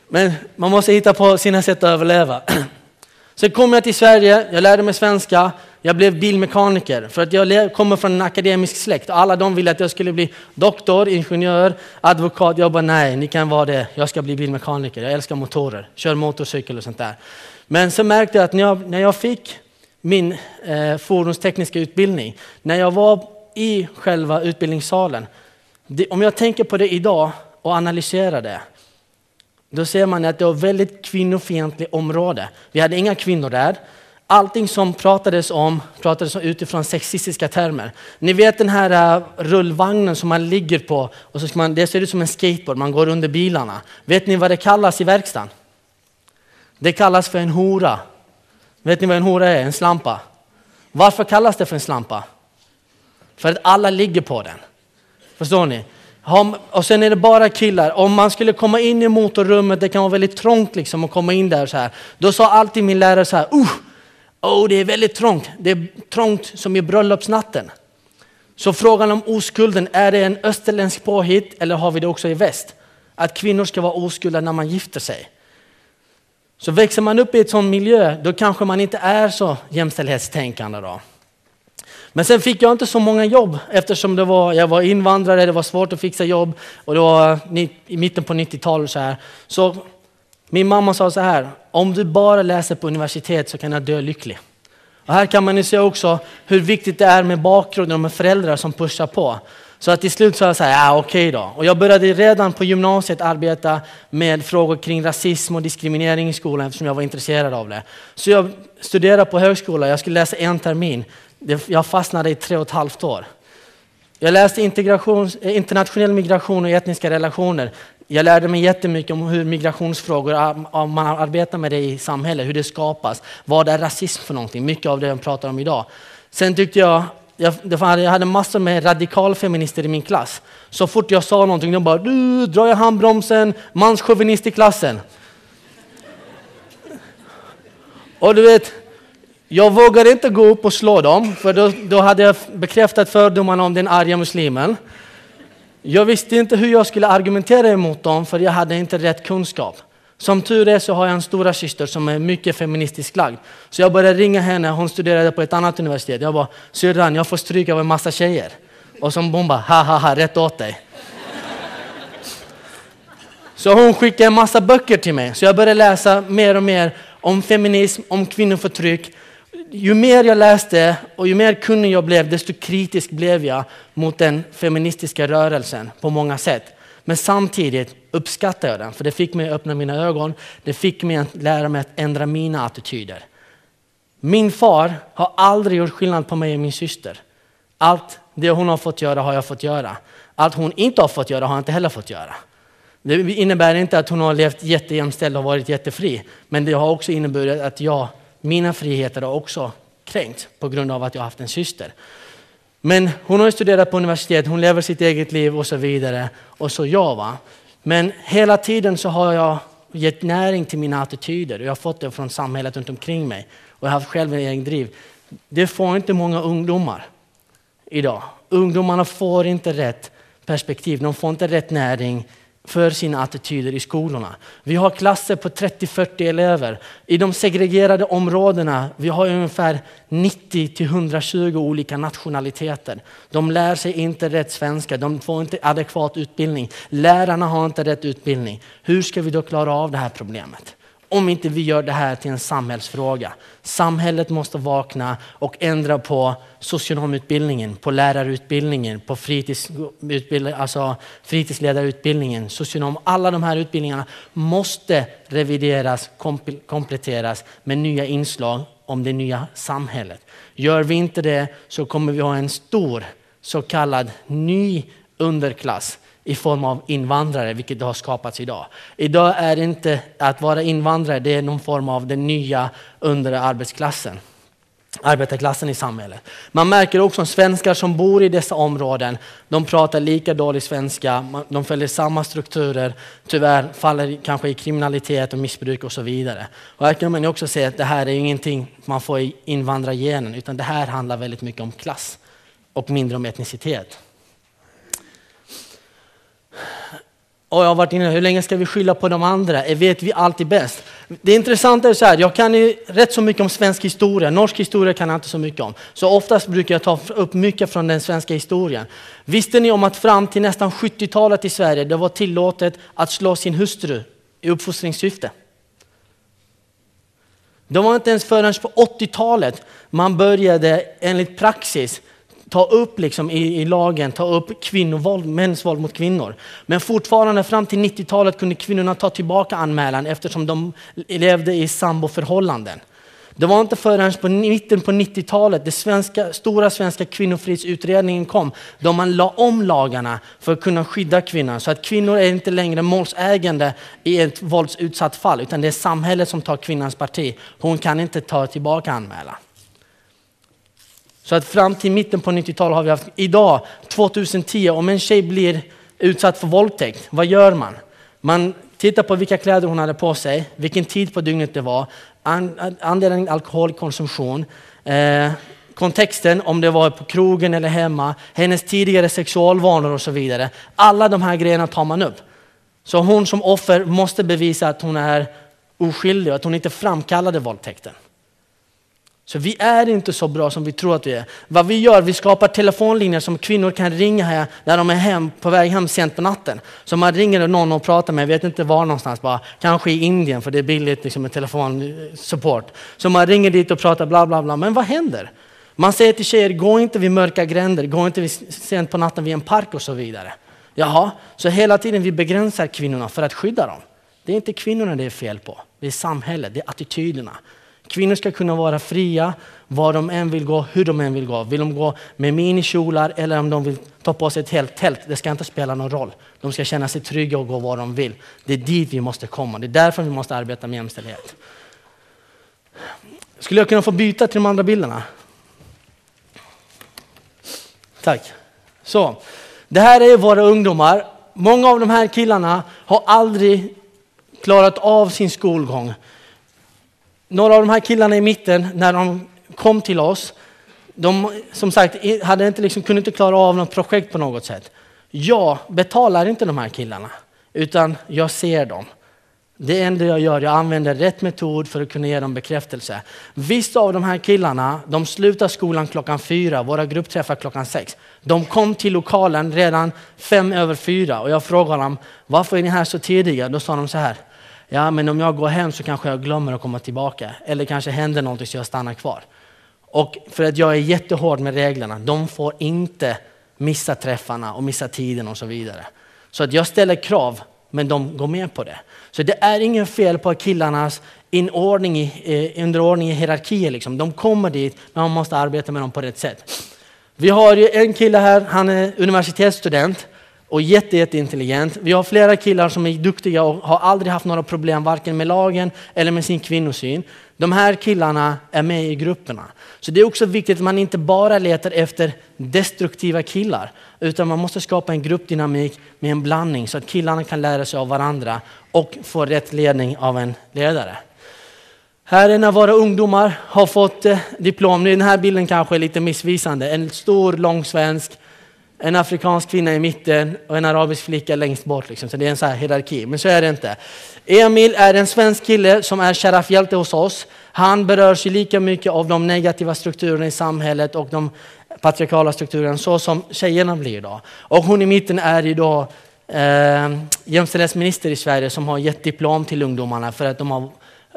Men man måste hitta på sina sätt att överleva. (clears throat) Sen kom jag till Sverige, jag lärde mig svenska, jag blev bilmekaniker för att jag kommer från en akademisk släkt. Alla de ville att jag skulle bli doktor, ingenjör, advokat. Jag bara nej, ni kan vara det. Jag ska bli bilmekaniker. Jag älskar motorer, kör motorcykel och sånt där. Men så märkte jag att när jag, när jag fick min eh, fordonstekniska utbildning, när jag var i själva utbildningssalen, det, om jag tänker på det idag och analyserar det, då ser man att det var ett väldigt kvinnofientligt område. Vi hade inga kvinnor där. Allting som pratades om pratades om utifrån sexistiska termer. Ni vet den här eh, rullvagnen som man ligger på och så ska man, det ser ut som en skateboard, man går under bilarna. Vet ni vad det kallas i verkstaden? Det kallas för en hora. Vet ni vad en hora är? En slampa. Varför kallas det för en slampa? För att alla ligger på den. Förstår ni? Och sen är det bara killar. Om man skulle komma in i motorrummet, det kan vara väldigt trångt liksom att komma in där så här. Då sa alltid min lärare så här, uh, oh, det är väldigt trångt. Det är trångt som i bröllopsnatten. Så frågan om oskulden, är det en österländsk påhitt eller har vi det också i väst? Att kvinnor ska vara oskulda när man gifter sig. Så växer man upp i ett sån miljö, då kanske man inte är så jämställdhetstänkande då. Men sen fick jag inte så många jobb eftersom det var, jag var invandrare, det var svårt att fixa jobb och det var i mitten på 90-talet så här. Så min mamma sa så här, om du bara läser på universitet så kan jag dö lycklig. Och här kan man ju se också hur viktigt det är med bakgrunden och med föräldrar som pushar på. Så att till slut sa jag så här, ja okej okay då. Och jag började redan på gymnasiet arbeta med frågor kring rasism och diskriminering i skolan eftersom jag var intresserad av det. Så jag studerade på högskola, jag skulle läsa en termin. Jag fastnade i tre och ett halvt år. Jag läste eh, internationell migration och etniska relationer. Jag lärde mig jättemycket om hur migrationsfrågor, om man arbetar med det i samhället, hur det skapas. Vad är rasism för någonting? Mycket av det jag pratar om idag. Sen tyckte jag, jag, jag hade massor med radikalfeminister i min klass. Så fort jag sa någonting, de bara du drar jag handbromsen, manschauvinist i klassen. Och du vet, jag vågade inte gå upp och slå dem, för då, då hade jag bekräftat fördomarna om den arga muslimen. Jag visste inte hur jag skulle argumentera emot dem, för jag hade inte rätt kunskap. Som tur är så har jag en stora syster som är mycket feministiskt lagd. Så jag började ringa henne, hon studerade på ett annat universitet. Jag bara, syrran jag får stryka av en massa tjejer. Och som hon bara, ha ha ha, rätt åt dig. Så hon skickade en massa böcker till mig. Så jag började läsa mer och mer om feminism, om kvinnoförtryck ju mer jag läste och ju mer kunnig jag blev, desto kritisk blev jag mot den feministiska rörelsen på många sätt. Men samtidigt uppskattade jag den, för det fick mig att öppna mina ögon. Det fick mig att lära mig att ändra mina attityder. Min far har aldrig gjort skillnad på mig och min syster. Allt det hon har fått göra har jag fått göra. Allt hon inte har fått göra har jag inte heller fått göra. Det innebär inte att hon har levt jättejämställd och varit jättefri. Men det har också inneburit att jag mina friheter har också kränkt på grund av att jag har haft en syster. Men hon har studerat på universitet, hon lever sitt eget liv och så vidare. Och så jag. Va? Men hela tiden så har jag gett näring till mina attityder och jag har fått det från samhället runt omkring mig. Och jag har haft själv en egen driv. Det får inte många ungdomar idag. Ungdomarna får inte rätt perspektiv, de får inte rätt näring för sina attityder i skolorna. Vi har klasser på 30-40 elever. I de segregerade områdena, vi har ungefär 90 120 olika nationaliteter. De lär sig inte rätt svenska, de får inte adekvat utbildning. Lärarna har inte rätt utbildning. Hur ska vi då klara av det här problemet? Om inte vi gör det här till en samhällsfråga. Samhället måste vakna och ändra på socionomutbildningen, på lärarutbildningen, på fritidsutbildning, alltså fritidsledarutbildningen, socionom. Alla de här utbildningarna måste revideras, kompletteras med nya inslag om det nya samhället. Gör vi inte det så kommer vi ha en stor så kallad ny underklass i form av invandrare, vilket har skapats idag. Idag är det inte att vara invandrare, det är någon form av den nya undre arbetsklassen arbetarklassen i samhället. Man märker också att svenskar som bor i dessa områden, de pratar lika dålig svenska, de följer samma strukturer, tyvärr faller kanske i kriminalitet och missbruk och så vidare. Och här kan man också se att det här är ingenting man får i invandrargenen, utan det här handlar väldigt mycket om klass och mindre om etnicitet. Och jag har varit inne hur länge ska vi skylla på de andra? Vet vi alltid bäst? Det intressanta är så här, jag kan ju rätt så mycket om svensk historia, norsk historia kan jag inte så mycket om. Så oftast brukar jag ta upp mycket från den svenska historien. Visste ni om att fram till nästan 70-talet i Sverige, det var tillåtet att slå sin hustru i uppfostringssyfte? Det var inte ens förrän på 80-talet man började enligt praxis ta upp liksom i, i lagen, ta upp kvinnovåld, mäns våld mot kvinnor. Men fortfarande fram till 90-talet kunde kvinnorna ta tillbaka anmälan eftersom de levde i samboförhållanden. Det var inte förrän på mitten på 90-talet, den svenska, stora svenska kvinnofridsutredningen kom, då man la om lagarna för att kunna skydda kvinnan. Så att kvinnor är inte längre målsägande i ett våldsutsatt fall, utan det är samhället som tar kvinnans parti. Hon kan inte ta tillbaka anmälan. Så att fram till mitten på 90-talet har vi haft, idag 2010, om en tjej blir utsatt för våldtäkt, vad gör man? Man tittar på vilka kläder hon hade på sig, vilken tid på dygnet det var, andelen alkoholkonsumtion, eh, kontexten, om det var på krogen eller hemma, hennes tidigare sexualvanor och så vidare. Alla de här grejerna tar man upp. Så hon som offer måste bevisa att hon är oskyldig och att hon inte framkallade våldtäkten. Så vi är inte så bra som vi tror att vi är. Vad vi gör, vi skapar telefonlinjer som kvinnor kan ringa här när de är hem, på väg hem sent på natten. Så man ringer någon och pratar med, jag vet inte var någonstans, bara, kanske i Indien för det är billigt liksom, med telefonsupport. Så man ringer dit och pratar bla bla bla, men vad händer? Man säger till tjejer, gå inte vid mörka gränder, gå inte vid, sent på natten vid en park och så vidare. Jaha, så hela tiden vi begränsar kvinnorna för att skydda dem. Det är inte kvinnorna det är fel på, det är samhället, det är attityderna. Kvinnor ska kunna vara fria var de än vill gå, hur de än vill gå. Vill de gå med minikjolar eller om de vill ta på sig ett helt tält, det ska inte spela någon roll. De ska känna sig trygga och gå var de vill. Det är dit vi måste komma. Det är därför vi måste arbeta med jämställdhet. Skulle jag kunna få byta till de andra bilderna? Tack. Så, det här är våra ungdomar. Många av de här killarna har aldrig klarat av sin skolgång. Några av de här killarna i mitten, när de kom till oss, de som sagt hade inte liksom, kunde inte klara av något projekt på något sätt. Jag betalar inte de här killarna, utan jag ser dem. Det enda jag gör, jag använder rätt metod för att kunna ge dem bekräftelse. Vissa av de här killarna, de slutar skolan klockan fyra, våra gruppträffar klockan sex. De kom till lokalen redan fem över fyra och jag frågade dem, varför är ni här så tidiga? Då sa de så här, Ja, men om jag går hem så kanske jag glömmer att komma tillbaka. Eller kanske händer någonting så jag stannar kvar. Och för att jag är jättehård med reglerna, de får inte missa träffarna och missa tiden och så vidare. Så att jag ställer krav, men de går med på det. Så det är ingen fel på killarnas inordning i, eh, underordning i hierarkier. Liksom. De kommer dit, men man måste arbeta med dem på rätt sätt. Vi har en kille här, han är universitetsstudent och jätte, jätteintelligent. Vi har flera killar som är duktiga och har aldrig haft några problem varken med lagen eller med sin kvinnosyn. De här killarna är med i grupperna. Så det är också viktigt att man inte bara letar efter destruktiva killar utan man måste skapa en gruppdynamik med en blandning så att killarna kan lära sig av varandra och få rätt ledning av en ledare. Här är när våra ungdomar har fått eh, diplom. Den här bilden kanske är lite missvisande. En stor, lång svensk en afrikansk kvinna i mitten och en arabisk flicka längst bort. Liksom. Så det är en så här hierarki, men så är det inte. Emil är en svensk kille som är sharafhjälte hos oss. Han berörs ju lika mycket av de negativa strukturerna i samhället och de patriarkala strukturerna så som tjejerna blir idag. Och hon i mitten är idag eh, jämställdhetsminister i Sverige som har gett diplom till ungdomarna för att de har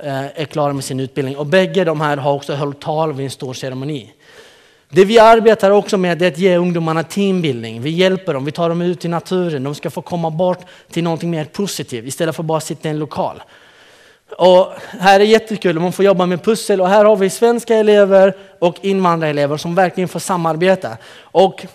eh, är klara med sin utbildning. Och bägge de här har också hållit tal vid en stor ceremoni. Det vi arbetar också med är att ge ungdomarna teambildning. Vi hjälper dem, vi tar dem ut i naturen. De ska få komma bort till någonting mer positivt istället för att bara sitta i en lokal. Och här är jättekul, man får jobba med pussel och här har vi svenska elever och invandrarelever som verkligen får samarbeta. Och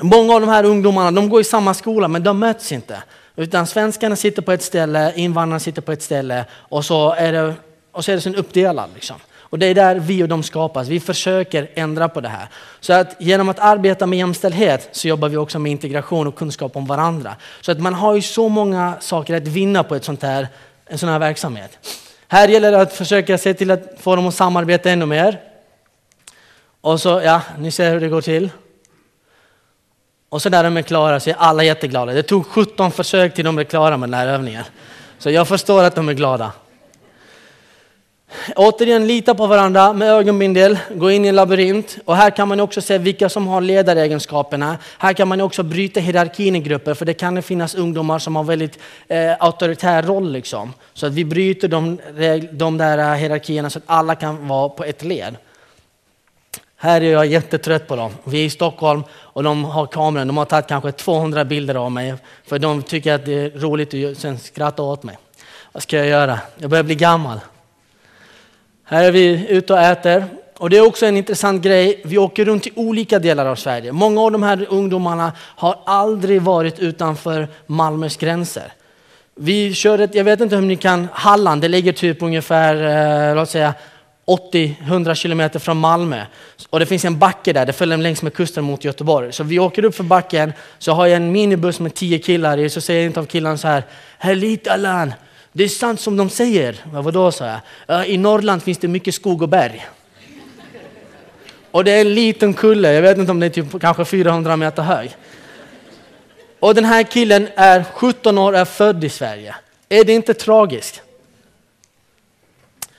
många av de här ungdomarna de går i samma skola men de möts inte. Utan svenskarna sitter på ett ställe, invandrarna sitter på ett ställe och så är det, och så är det sen uppdelat. Liksom. Och det är där vi och de skapas. Vi försöker ändra på det här. Så att genom att arbeta med jämställdhet så jobbar vi också med integration och kunskap om varandra. Så att man har ju så många saker att vinna på ett sånt här, en sån här verksamhet. Här gäller det att försöka se till att få dem att samarbeta ännu mer. Och så, ja, ni ser hur det går till. Och så när de är klara så är alla jätteglada. Det tog 17 försök till de blev klara med den här övningen. Så jag förstår att de är glada. Återigen, lita på varandra med ögonbindel, gå in i en labyrint. Och här kan man också se vilka som har ledaregenskaperna. Här kan man också bryta hierarkin i grupper, för det kan finnas ungdomar som har väldigt eh, auktoritär roll. Liksom. Så att vi bryter de, de där eh, hierarkierna så att alla kan vara på ett led. Här är jag jättetrött på dem. Vi är i Stockholm och de har kameran. De har tagit kanske 200 bilder av mig för de tycker att det är roligt att sen skratta åt mig. Vad ska jag göra? Jag börjar bli gammal. Här är vi ute och äter. Och det är också en intressant grej. Vi åker runt i olika delar av Sverige. Många av de här ungdomarna har aldrig varit utanför Malmös gränser. Vi kör ett, jag vet inte hur ni kan, Halland, det ligger typ ungefär, eh, låt säga 80-100 kilometer från Malmö. Och det finns en backe där, det följer längs med kusten mot Göteborg. Så vi åker upp för backen, så har jag en minibuss med 10 killar i, så säger en av killarna så här, Här lite det är sant som de säger. Ja, vadå, sa jag. I Norrland finns det mycket skog och berg. Och det är en liten kulle, jag vet inte om det är typ kanske 400 meter hög. Och den här killen är 17 år, är född i Sverige. Är det inte tragiskt?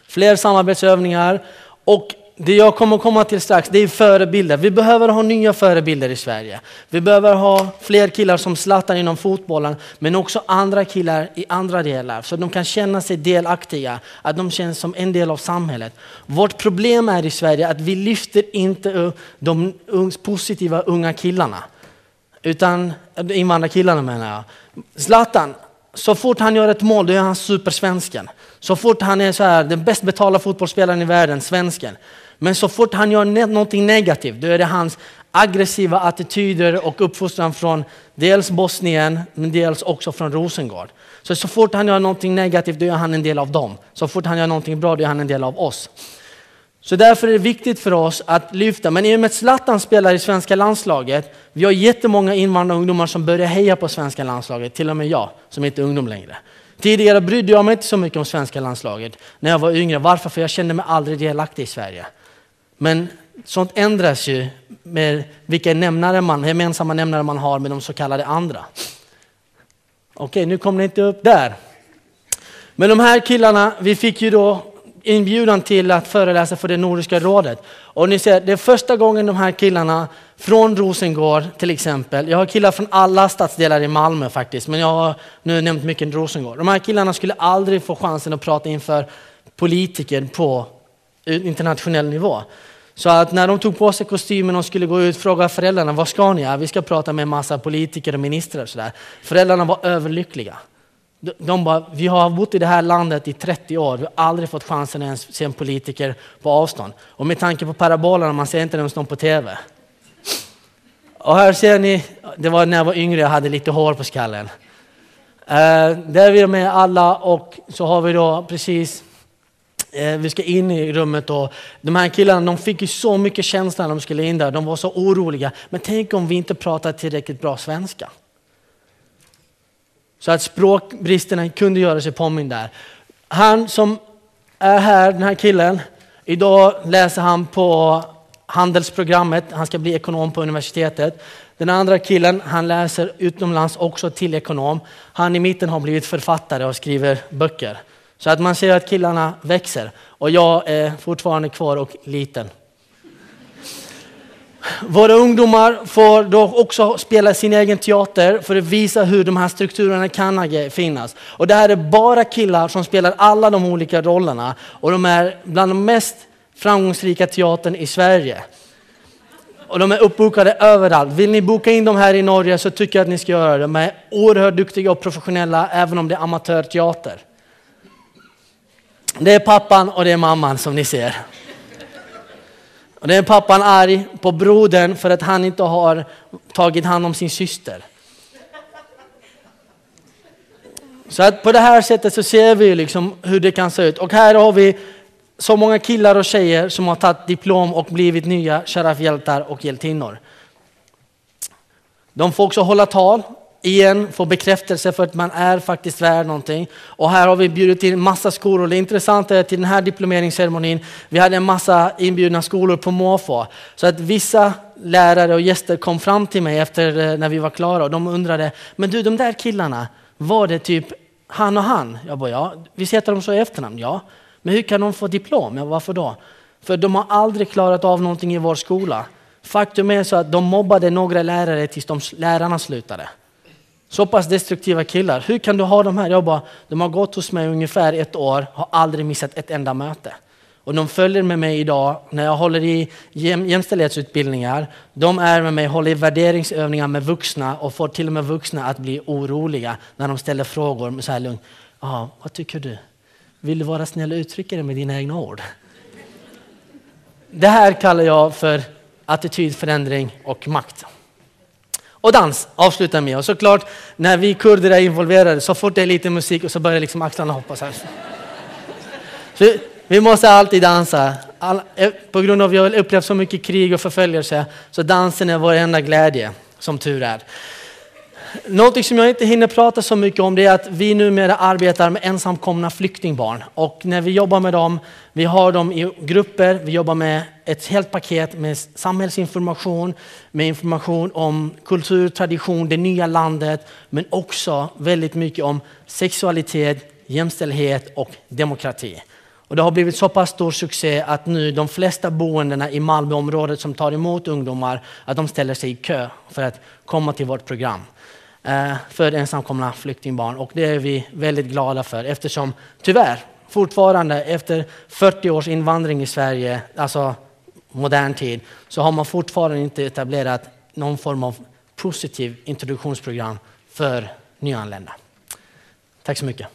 Fler samarbetsövningar och det jag kommer komma till strax, det är förebilder. Vi behöver ha nya förebilder i Sverige. Vi behöver ha fler killar som Zlatan inom fotbollen, men också andra killar i andra delar, så att de kan känna sig delaktiga, att de känns som en del av samhället. Vårt problem är i Sverige att vi lyfter inte de positiva unga killarna, utan eh, invandrarkillarna menar jag. Zlatan, så fort han gör ett mål, då är han supersvensken. Så fort han är så här, den bäst betalda fotbollsspelaren i världen, svensken. Men så fort han gör någonting negativt, då är det hans aggressiva attityder och uppfostran från dels Bosnien, men dels också från Rosengård. Så så fort han gör någonting negativt, då är han en del av dem. Så fort han gör någonting bra, då är han en del av oss. Så därför är det viktigt för oss att lyfta. Men i och med att Zlatan spelar i svenska landslaget, vi har jättemånga invandrarungdomar som börjar heja på svenska landslaget, till och med jag som inte är ungdom längre. Tidigare brydde jag mig inte så mycket om svenska landslaget när jag var yngre. Varför? För jag kände mig aldrig delaktig i Sverige. Men sånt ändras ju med vilka nämnare man, gemensamma nämnare man har med de så kallade andra. Okej, nu kom ni inte upp där. Men de här killarna, vi fick ju då inbjudan till att föreläsa för det Nordiska rådet. Och ni ser, det är första gången de här killarna från Rosengård till exempel, jag har killar från alla stadsdelar i Malmö faktiskt, men jag har nu nämnt mycket Rosengård. De här killarna skulle aldrig få chansen att prata inför politiker på internationell nivå. Så att när de tog på sig kostymen och skulle gå ut och fråga föräldrarna, vad ska ni? Ja, vi ska prata med en massa politiker och ministrar och sådär. Föräldrarna var överlyckliga. De bara, vi har bott i det här landet i 30 år, vi har aldrig fått chansen att ens se en politiker på avstånd. Och med tanke på parabolerna, man ser inte dem stå på TV. Och här ser ni, det var när jag var yngre, jag hade lite hår på skallen. Uh, där är vi med alla och så har vi då precis Eh, vi ska in i rummet och de här killarna de fick ju så mycket känsla när de skulle in där. De var så oroliga. Men tänk om vi inte pratar tillräckligt bra svenska. Så att språkbristerna kunde göra sig påminn där. Han som är här, den här killen, idag läser han på handelsprogrammet. Han ska bli ekonom på universitetet. Den andra killen, han läser utomlands också till ekonom. Han i mitten har blivit författare och skriver böcker. Så att man ser att killarna växer och jag är fortfarande kvar och liten. Våra ungdomar får då också spela sin egen teater för att visa hur de här strukturerna kan finnas. Och det här är bara killar som spelar alla de olika rollerna och de är bland de mest framgångsrika teatern i Sverige. Och de är uppbokade överallt. Vill ni boka in dem här i Norge så tycker jag att ni ska göra det. De är oerhört duktiga och professionella även om det är amatörteater. Det är pappan och det är mamman som ni ser. Och det är pappan arg på brodern för att han inte har tagit hand om sin syster. Så att på det här sättet så ser vi liksom hur det kan se ut. Och här har vi så många killar och tjejer som har tagit diplom och blivit nya sheriffhjältar och hjältinnor. De får också hålla tal igen få bekräftelse för att man är faktiskt värd någonting. Och här har vi bjudit in massa skolor. Det intressanta är till den här diplomeringsceremonin, vi hade en massa inbjudna skolor på måfå. Så att vissa lärare och gäster kom fram till mig efter eh, när vi var klara och de undrade, men du de där killarna, var det typ han och han? Jag bara, ja, Visst heter de så i efternamn, ja. Men hur kan de få diplom? Jag bara, varför då? För de har aldrig klarat av någonting i vår skola. Faktum är så att de mobbade några lärare tills de lärarna slutade. Så pass destruktiva killar. Hur kan du ha de här? Jag bara, de har gått hos mig ungefär ett år, har aldrig missat ett enda möte. Och de följer med mig idag när jag håller i jämställdhetsutbildningar. De är med mig, håller i värderingsövningar med vuxna och får till och med vuxna att bli oroliga när de ställer frågor så här lugnt. Ja, vad tycker du? Vill du vara snäll och uttrycka det med dina egna ord? Det här kallar jag för attitydförändring och makt. Och dans avslutar med. Och såklart, när vi kurder är involverade, så fort det är lite musik och så börjar liksom axlarna hoppa så här. Så vi måste alltid dansa. All, eh, på grund av att vi har upplevt så mycket krig och förföljelse, så dansen är vår enda glädje, som tur är. Någonting som jag inte hinner prata så mycket om det är att vi numera arbetar med ensamkomna flyktingbarn. Och när vi jobbar med dem, vi har dem i grupper, vi jobbar med ett helt paket med samhällsinformation, med information om kultur, tradition, det nya landet, men också väldigt mycket om sexualitet, jämställdhet och demokrati. Och det har blivit så pass stor succé att nu de flesta boendena i Malmöområdet som tar emot ungdomar, att de ställer sig i kö för att komma till vårt program. Eh, för ensamkomna flyktingbarn och det är vi väldigt glada för eftersom tyvärr fortfarande efter 40 års invandring i Sverige, alltså modern tid, så har man fortfarande inte etablerat någon form av positiv introduktionsprogram för nyanlända. Tack så mycket.